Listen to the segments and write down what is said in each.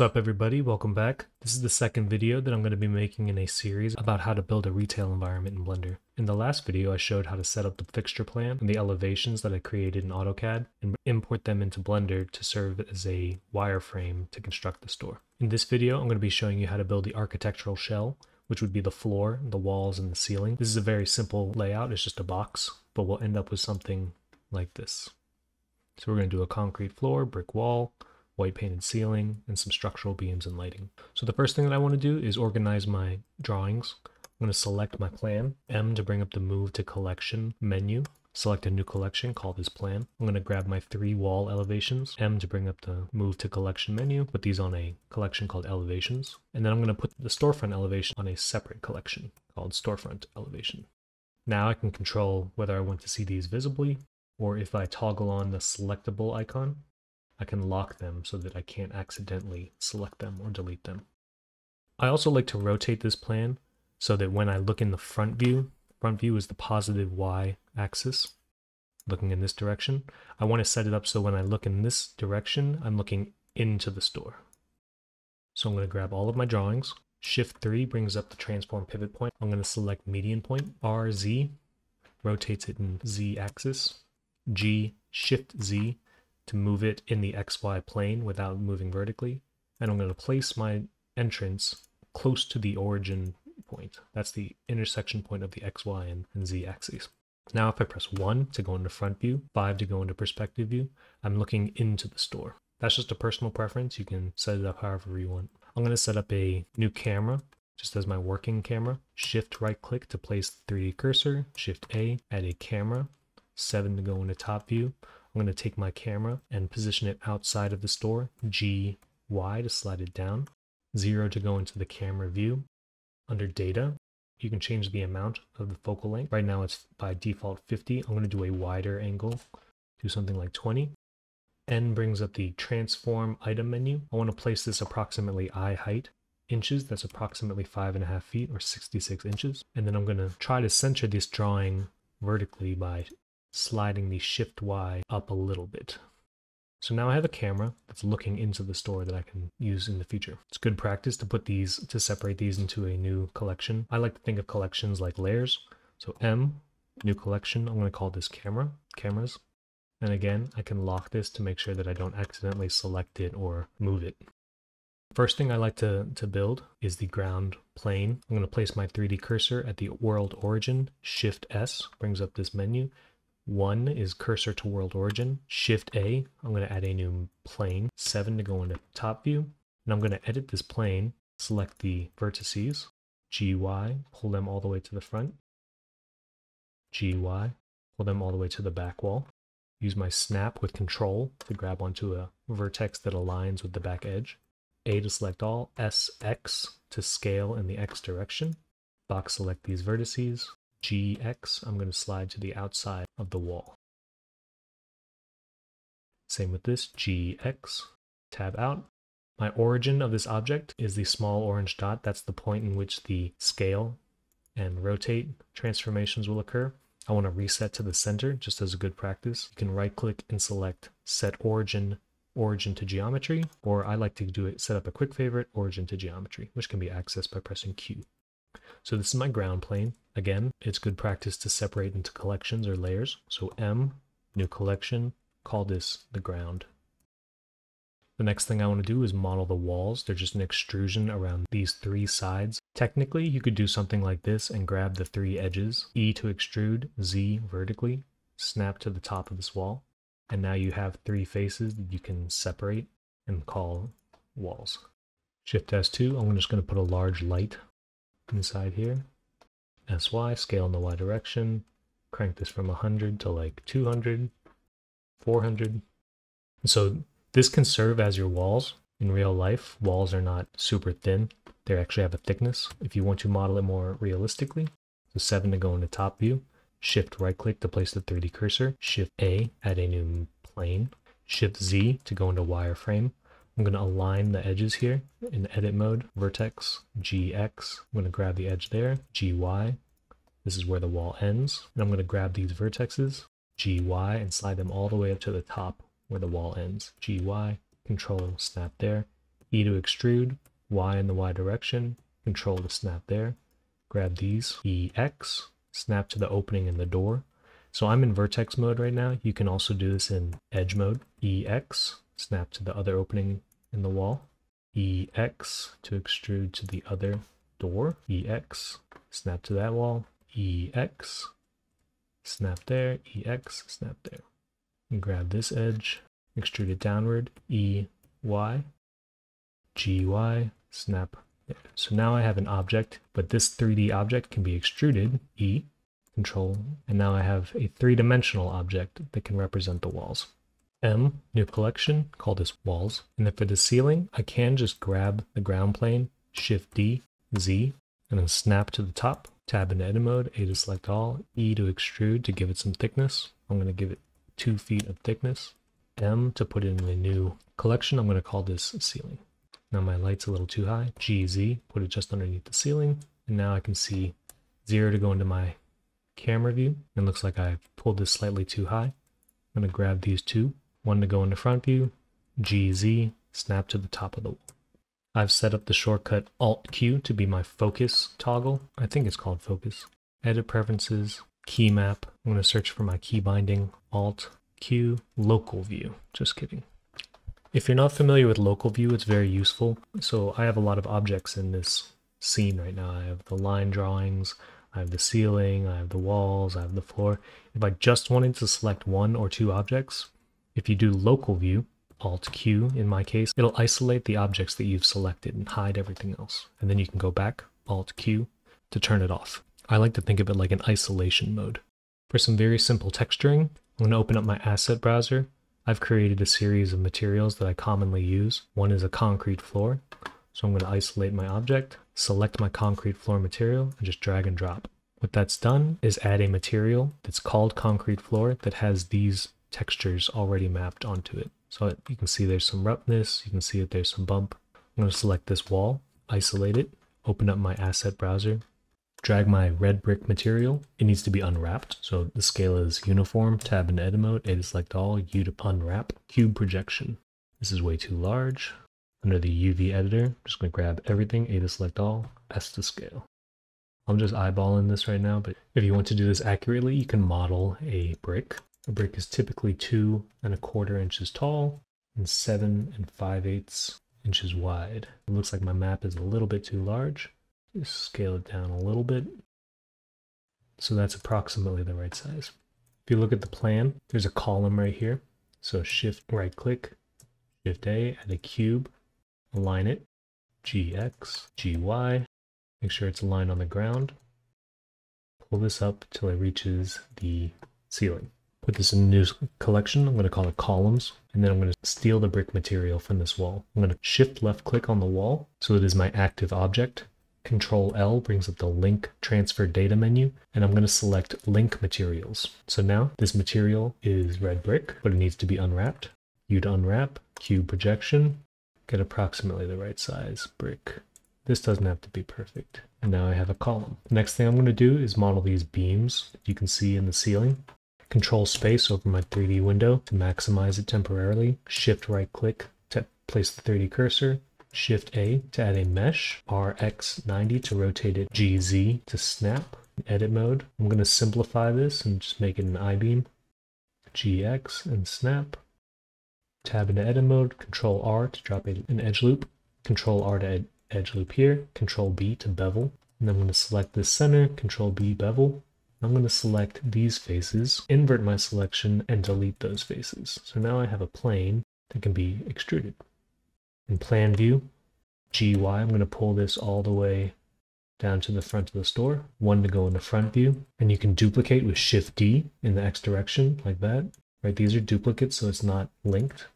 What's up everybody, welcome back. This is the second video that I'm going to be making in a series about how to build a retail environment in Blender. In the last video I showed how to set up the fixture plan and the elevations that I created in AutoCAD and import them into Blender to serve as a wireframe to construct the store. In this video I'm going to be showing you how to build the architectural shell which would be the floor, the walls, and the ceiling. This is a very simple layout, it's just a box, but we'll end up with something like this. So we're going to do a concrete floor, brick wall, white painted ceiling, and some structural beams and lighting. So the first thing that I want to do is organize my drawings. I'm going to select my plan, M to bring up the move to collection menu, select a new collection, call this plan. I'm going to grab my three wall elevations, M to bring up the move to collection menu, put these on a collection called elevations, and then I'm going to put the storefront elevation on a separate collection called storefront elevation. Now I can control whether I want to see these visibly, or if I toggle on the selectable icon, I can lock them so that I can't accidentally select them or delete them. I also like to rotate this plan so that when I look in the front view, front view is the positive Y axis, looking in this direction. I want to set it up so when I look in this direction, I'm looking into the store. So I'm going to grab all of my drawings. Shift 3 brings up the transform pivot point. I'm going to select median point. RZ rotates it in Z axis. G, Shift Z to move it in the XY plane without moving vertically. And I'm going to place my entrance close to the origin point. That's the intersection point of the XY and, and Z axes. Now if I press 1 to go into front view, 5 to go into perspective view, I'm looking into the store. That's just a personal preference. You can set it up however you want. I'm going to set up a new camera just as my working camera. Shift right click to place the 3D cursor. Shift A, add a camera. 7 to go into top view. I'm going to take my camera and position it outside of the store, G, Y to slide it down, 0 to go into the camera view. Under data, you can change the amount of the focal length. Right now it's by default 50. I'm going to do a wider angle, do something like 20. N brings up the transform item menu. I want to place this approximately eye height inches. That's approximately five and a half feet or 66 inches. And then I'm going to try to center this drawing vertically by sliding the shift Y up a little bit. So now I have a camera that's looking into the store that I can use in the future. It's good practice to put these, to separate these into a new collection. I like to think of collections like layers. So M, new collection, I'm going to call this camera, cameras. And again, I can lock this to make sure that I don't accidentally select it or move it. First thing I like to, to build is the ground plane. I'm going to place my 3D cursor at the world origin. Shift S brings up this menu. One is cursor to world origin. Shift A, I'm going to add a new plane. Seven to go into top view. And I'm going to edit this plane, select the vertices, GY, pull them all the way to the front. GY, pull them all the way to the back wall. Use my snap with control to grab onto a vertex that aligns with the back edge. A to select all, SX to scale in the X direction. Box select these vertices, GX, I'm going to slide to the outside of the wall. Same with this, GX, tab out. My origin of this object is the small orange dot. That's the point in which the scale and rotate transformations will occur. I want to reset to the center just as a good practice. You can right click and select set origin origin to geometry, or I like to do it set up a quick favorite origin to geometry, which can be accessed by pressing Q. So this is my ground plane. Again, it's good practice to separate into collections or layers. So M, new collection, call this the ground. The next thing I want to do is model the walls. They're just an extrusion around these three sides. Technically, you could do something like this and grab the three edges. E to extrude, Z vertically, snap to the top of this wall. And now you have three faces that you can separate and call walls. Shift S2, I'm just going to put a large light inside here. SY, scale in the Y direction. Crank this from 100 to like 200, 400. So this can serve as your walls. In real life, walls are not super thin. They actually have a thickness. If you want to model it more realistically, so 7 to go into top view. Shift right click to place the 3D cursor. Shift A, add a new plane. Shift Z to go into wireframe. I'm going to align the edges here in edit mode, vertex, GX. I'm going to grab the edge there, GY. This is where the wall ends. And I'm going to grab these vertexes, GY, and slide them all the way up to the top where the wall ends. GY, control, snap there. E to extrude, Y in the Y direction, control to snap there. Grab these, EX, snap to the opening in the door. So I'm in vertex mode right now. You can also do this in edge mode. EX, snap to the other opening in the wall. EX to extrude to the other door. EX, snap to that wall. EX, snap there. EX, snap there. And grab this edge, extrude it downward. EY, GY, snap there. So now I have an object, but this 3D object can be extruded, E, control, and now I have a three-dimensional object that can represent the walls. M, new collection, call this walls. And then for the ceiling, I can just grab the ground plane, Shift D, Z, and then snap to the top, tab into edit mode, A to select all, E to extrude to give it some thickness. I'm going to give it two feet of thickness. M to put it in a new collection, I'm going to call this ceiling. Now my light's a little too high. GZ, put it just underneath the ceiling. And now I can see zero to go into my camera view. It looks like I've pulled this slightly too high. I'm going to grab these two. One to go into front view, GZ, snap to the top of the wall. I've set up the shortcut Alt Q to be my focus toggle. I think it's called focus. Edit preferences, key map. I'm going to search for my key binding, Alt Q, local view. Just kidding. If you're not familiar with local view, it's very useful. So I have a lot of objects in this scene right now. I have the line drawings, I have the ceiling, I have the walls, I have the floor. If I just wanted to select one or two objects, if you do local view, Alt Q in my case, it'll isolate the objects that you've selected and hide everything else. And then you can go back, Alt Q, to turn it off. I like to think of it like an isolation mode. For some very simple texturing, I'm going to open up my asset browser I've created a series of materials that I commonly use. One is a concrete floor. So I'm going to isolate my object, select my concrete floor material, and just drag and drop. What that's done is add a material that's called concrete floor that has these textures already mapped onto it. So you can see there's some roughness, you can see that there's some bump. I'm going to select this wall, isolate it, open up my asset browser, drag my red brick material. It needs to be unwrapped. So the scale is uniform, tab into edit mode, A to select all, U to unwrap, cube projection. This is way too large. Under the UV editor, I'm just gonna grab everything, A to select all, S to scale. I'm just eyeballing this right now, but if you want to do this accurately, you can model a brick. A brick is typically two and a quarter inches tall and seven and five eighths inches wide. It looks like my map is a little bit too large. Just scale it down a little bit. So that's approximately the right size. If you look at the plan, there's a column right here. So shift right click, shift A, add a cube, align it, GX, GY, make sure it's aligned on the ground. Pull this up till it reaches the ceiling. Put this in a new collection. I'm going to call it columns. And then I'm going to steal the brick material from this wall. I'm going to shift left click on the wall so it is my active object. Control L brings up the link transfer data menu, and I'm going to select link materials. So now this material is red brick, but it needs to be unwrapped. You'd unwrap, cube projection, get approximately the right size brick. This doesn't have to be perfect. And now I have a column. Next thing I'm going to do is model these beams you can see in the ceiling. Control space over my 3D window to maximize it temporarily. Shift right click to place the 3D cursor. Shift A to add a mesh, RX90 to rotate it, GZ to snap, edit mode. I'm going to simplify this and just make it an I-beam, GX and snap. Tab into edit mode, Control R to drop an edge loop, Control R to ed edge loop here, Control B to bevel. And I'm going to select this center, Control B bevel. I'm going to select these faces, invert my selection, and delete those faces. So now I have a plane that can be extruded in plan view, GY, I'm going to pull this all the way down to the front of the store, one to go in the front view, and you can duplicate with Shift D in the X direction like that, right? These are duplicates, so it's not linked.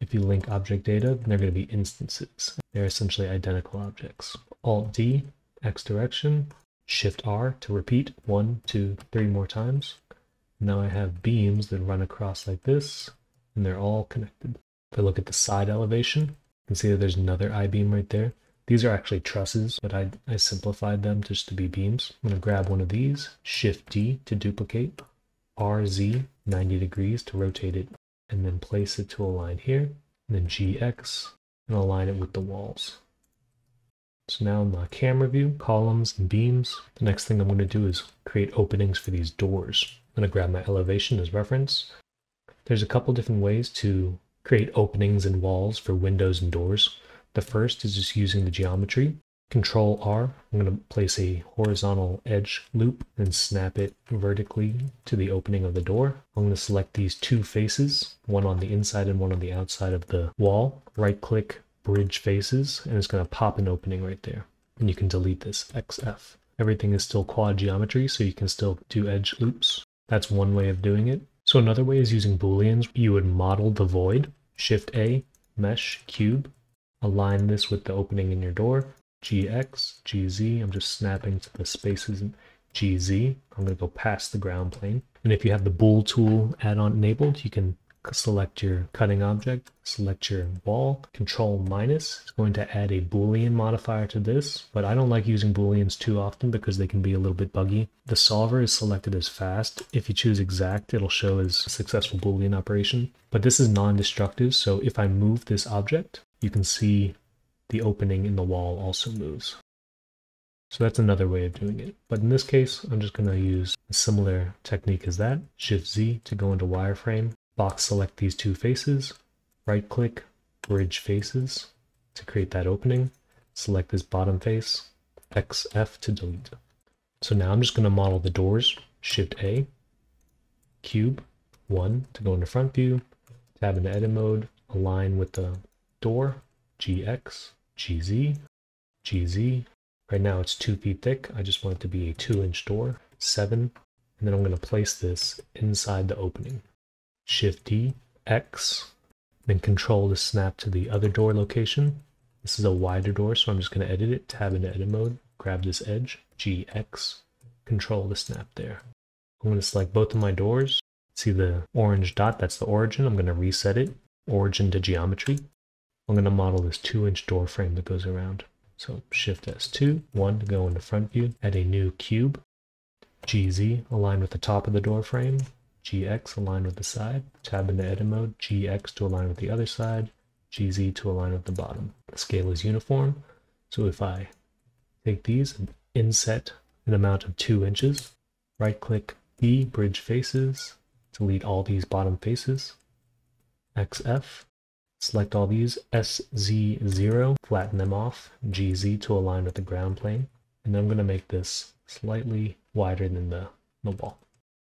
If you link object data, then they're going to be instances. They're essentially identical objects. Alt D, X direction, Shift R to repeat one, two, three more times. Now I have beams that run across like this, and they're all connected. If I look at the side elevation, you can see that there's another I-beam right there. These are actually trusses, but I, I simplified them just to be beams. I'm going to grab one of these, Shift D to duplicate, RZ 90 degrees to rotate it, and then place it to align here, and then GX and align it with the walls. So now in my camera view, columns and beams, the next thing I'm going to do is create openings for these doors. I'm going to grab my elevation as reference. There's a couple different ways to create openings and walls for windows and doors. The first is just using the geometry. Control R, I'm going to place a horizontal edge loop and snap it vertically to the opening of the door. I'm going to select these two faces, one on the inside and one on the outside of the wall. Right click bridge faces and it's going to pop an opening right there. And you can delete this XF. Everything is still quad geometry, so you can still do edge loops. That's one way of doing it. So another way is using booleans. You would model the void, shift A, mesh, cube, align this with the opening in your door, GX, GZ, I'm just snapping to the spaces GZ. I'm going to go past the ground plane. And if you have the bool tool add-on enabled, you can select your cutting object, select your wall, control minus is going to add a boolean modifier to this, but I don't like using booleans too often because they can be a little bit buggy. The solver is selected as fast. If you choose exact, it'll show as successful boolean operation, but this is non-destructive. So if I move this object, you can see the opening in the wall also moves. So that's another way of doing it. But in this case, I'm just going to use a similar technique as that. Shift Z to go into wireframe. Box select these two faces. Right click, bridge faces to create that opening. Select this bottom face. XF to delete. So now I'm just going to model the doors. Shift A. Cube. 1 to go into front view. Tab into edit mode. Align with the door. GX. GZ, GZ. Right now it's two feet thick. I just want it to be a two inch door, seven. And then I'm going to place this inside the opening. Shift D, X, then control to snap to the other door location. This is a wider door, so I'm just going to edit it, tab into edit mode, grab this edge, GX, control to snap there. I'm going to select both of my doors. See the orange dot, that's the origin. I'm going to reset it, origin to geometry. I'm going to model this 2 inch door frame that goes around. So Shift S2, 1 to go into front view, add a new cube, GZ align with the top of the door frame, GX align with the side, tab into edit mode, GX to align with the other side, GZ to align with the bottom. The scale is uniform, so if I take these and inset an amount of 2 inches, right click B, bridge faces, delete all these bottom faces, XF, Select all these, SZ0, flatten them off, GZ to align with the ground plane. And I'm going to make this slightly wider than the, the wall.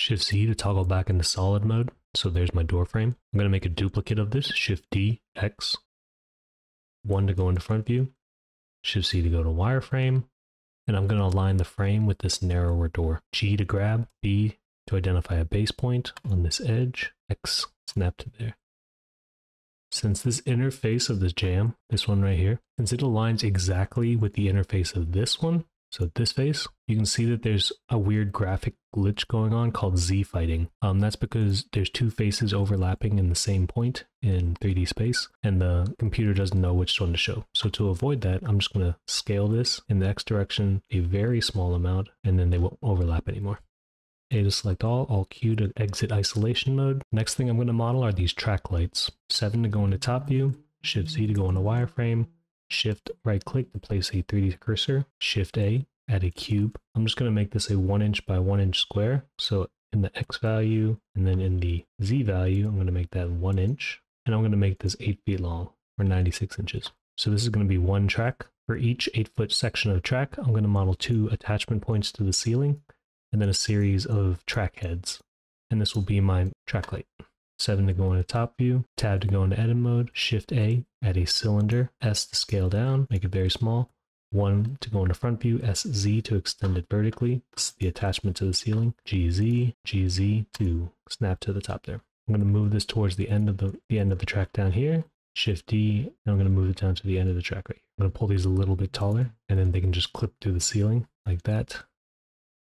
Shift Z to toggle back into solid mode. So there's my door frame. I'm going to make a duplicate of this, Shift D, X. One to go into front view, Shift C to go to wireframe. And I'm going to align the frame with this narrower door. G to grab, B to identify a base point on this edge, X snap to there. Since this interface of this jamb, this one right here, since it aligns exactly with the interface of this one, so this face, you can see that there's a weird graphic glitch going on called Z fighting. Um, that's because there's two faces overlapping in the same point in 3D space, and the computer doesn't know which one to show. So to avoid that, I'm just going to scale this in the X direction a very small amount, and then they won't overlap anymore. A to select all, Alt Q to exit isolation mode. Next thing I'm going to model are these track lights. 7 to go into top view, Shift Z to go into wireframe, Shift right click to place a 3D cursor, Shift A, add a cube. I'm just going to make this a 1 inch by 1 inch square. So in the X value and then in the Z value, I'm going to make that 1 inch. And I'm going to make this 8 feet long or 96 inches. So this is going to be one track. For each 8 foot section of track, I'm going to model two attachment points to the ceiling and then a series of track heads. And this will be my track light. 7 to go into top view, tab to go into edit mode, shift A, add a cylinder, S to scale down, make it very small, 1 to go into front view, SZ to extend it vertically, this is the attachment to the ceiling, GZ, GZ to snap to the top there. I'm going to move this towards the end of the, the end of the track down here, shift D, and I'm going to move it down to the end of the track right here. I'm going to pull these a little bit taller, and then they can just clip through the ceiling like that.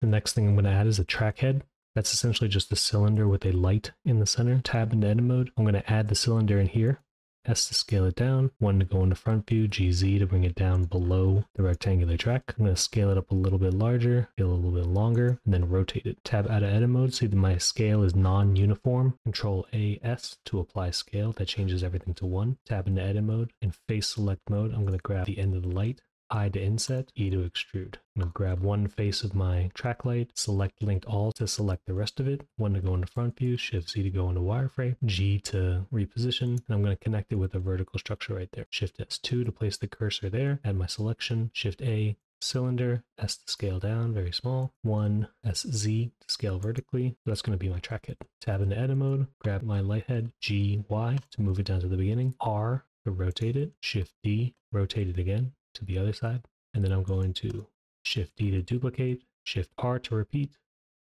The next thing I'm going to add is a track head. That's essentially just a cylinder with a light in the center. Tab into edit mode. I'm going to add the cylinder in here. S to scale it down, 1 to go into front view, GZ to bring it down below the rectangular track. I'm going to scale it up a little bit larger, scale a little bit longer, and then rotate it. Tab out of edit mode, see that my scale is non-uniform. Control AS to apply scale, that changes everything to 1. Tab into edit mode. In face select mode, I'm going to grab the end of the light, I to inset, E to extrude. I'm to grab one face of my track light, select linked all to select the rest of it, one to go into front view, Shift Z to go into wireframe, G to reposition, and I'm going to connect it with a vertical structure right there. Shift S2 to place the cursor there, add my selection, Shift A, cylinder, S to scale down, very small, 1 SZ to scale vertically. That's going to be my track head. Tab into edit mode, grab my light head, G, Y to move it down to the beginning, R to rotate it, Shift D, rotate it again, to the other side. And then I'm going to Shift D to duplicate, Shift R to repeat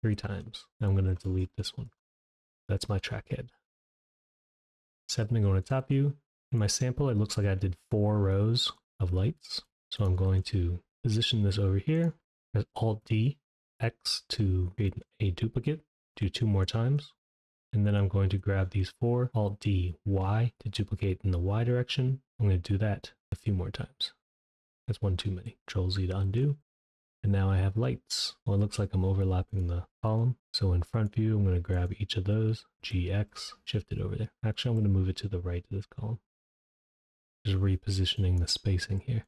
three times. I'm going to delete this one. That's my track head. To go into top view. In my sample, it looks like I did four rows of lights. So I'm going to position this over here. Press Alt D, X to create a duplicate. Do two more times. And then I'm going to grab these four, Alt D, Y to duplicate in the Y direction. I'm going to do that a few more times. That's one too many. Control Z to undo. And now I have lights. Well, it looks like I'm overlapping the column. So in front view, I'm going to grab each of those, GX, shift it over there. Actually, I'm going to move it to the right of this column. Just repositioning the spacing here.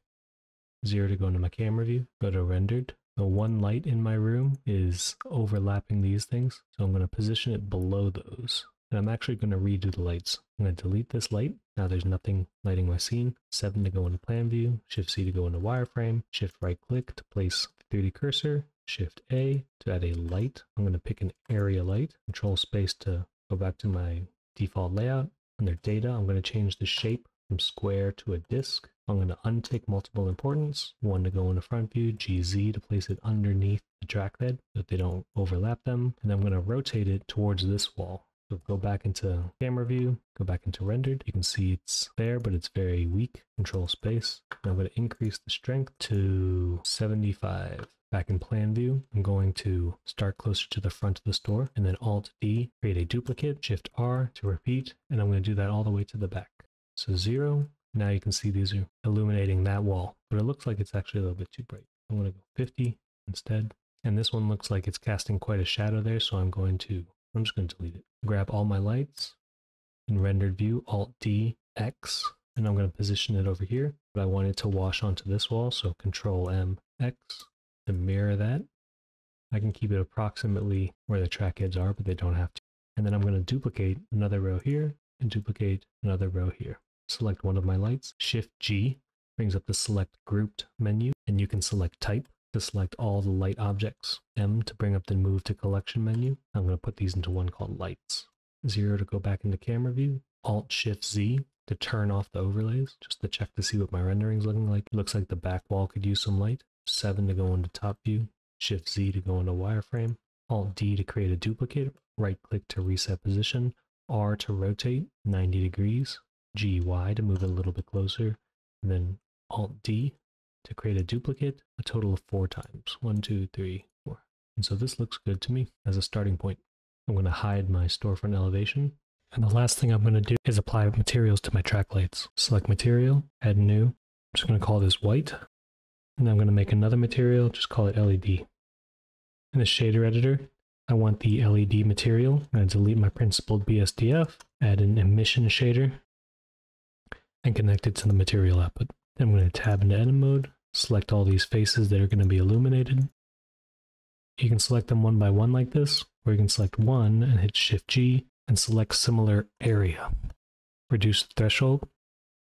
Zero to go into my camera view, go to rendered. The one light in my room is overlapping these things. So I'm going to position it below those. And I'm actually going to redo the lights. I'm going to delete this light. Now there's nothing lighting my scene. 7 to go into plan view, Shift C to go into wireframe, Shift right click to place 3D cursor, Shift A to add a light. I'm going to pick an area light, Control space to go back to my default layout. Under data, I'm going to change the shape from square to a disk. I'm going to untick multiple importance, one to go into front view, GZ to place it underneath the track bed so that they don't overlap them. And I'm going to rotate it towards this wall. So go back into camera view, go back into rendered. You can see it's there, but it's very weak. Control space. I'm going to increase the strength to 75. Back in plan view, I'm going to start closer to the front of the store and then Alt D, create a duplicate, Shift R to repeat, and I'm going to do that all the way to the back. So zero. Now you can see these are illuminating that wall, but it looks like it's actually a little bit too bright. I'm going to go 50 instead. And this one looks like it's casting quite a shadow there, so I'm going to I'm just going to delete it. Grab all my lights in rendered view, Alt D, X, and I'm going to position it over here. But I want it to wash onto this wall, so Control M, X to mirror that. I can keep it approximately where the track heads are, but they don't have to. And then I'm going to duplicate another row here and duplicate another row here. Select one of my lights, Shift G brings up the select grouped menu, and you can select type to select all the light objects, M to bring up the move to collection menu. I'm going to put these into one called lights. Zero to go back into camera view, Alt Shift Z to turn off the overlays, just to check to see what my rendering's looking like. Looks like the back wall could use some light. Seven to go into top view, Shift Z to go into wireframe, Alt D to create a duplicate, right click to reset position, R to rotate 90 degrees, G Y to move it a little bit closer, and then Alt D to create a duplicate a total of four times. One, two, three, four. And so this looks good to me as a starting point. I'm going to hide my storefront elevation. And the last thing I'm going to do is apply materials to my track lights. Select material, add new. I'm just going to call this white. And I'm going to make another material, just call it LED. In the shader editor, I want the LED material. I'm going to delete my principled BSDF, add an emission shader, and connect it to the material output. I'm going to tab into edit mode, select all these faces that are going to be illuminated. You can select them one by one like this, or you can select one and hit Shift G and select similar area. Reduce the threshold,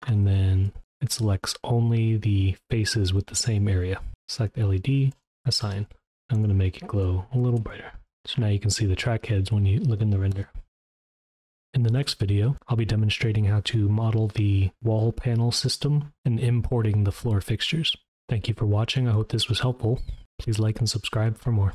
and then it selects only the faces with the same area. Select LED, assign. I'm going to make it glow a little brighter. So now you can see the track heads when you look in the render. In the next video, I'll be demonstrating how to model the wall panel system and importing the floor fixtures. Thank you for watching. I hope this was helpful. Please like and subscribe for more.